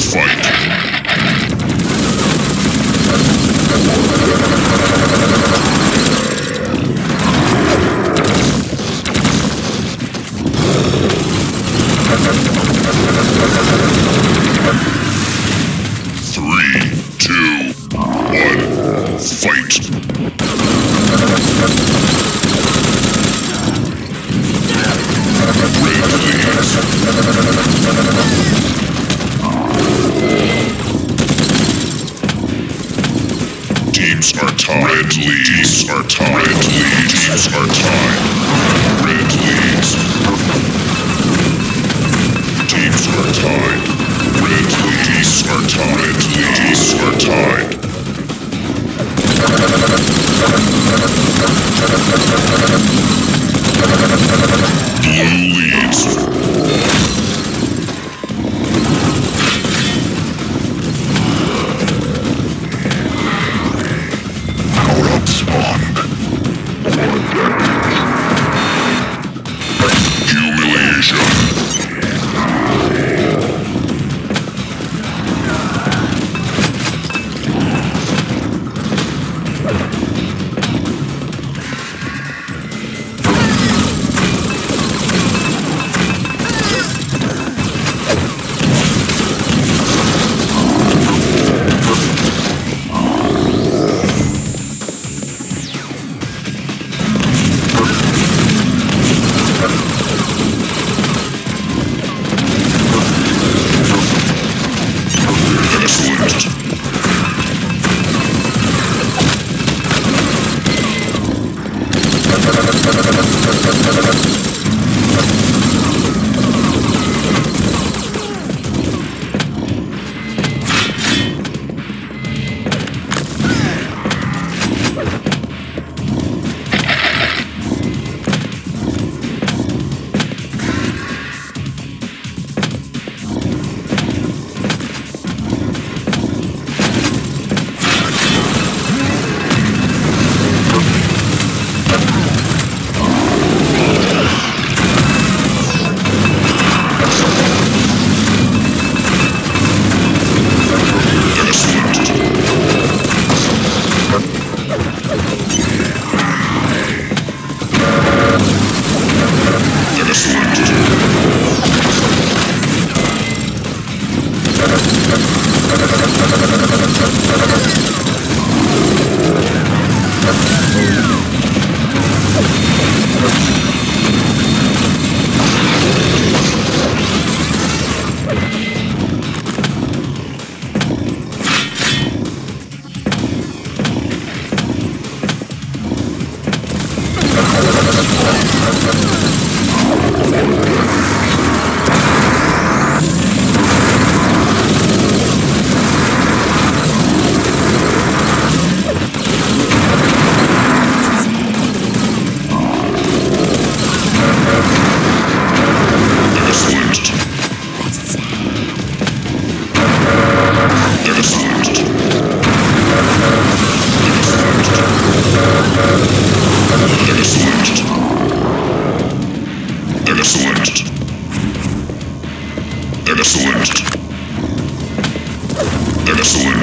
Fight. Teams are tied. Red leads are tied. Red leads are tied. Red leads. Teams are tied. Red leads are tied. Leads are tied. Blue leads. Pegasus.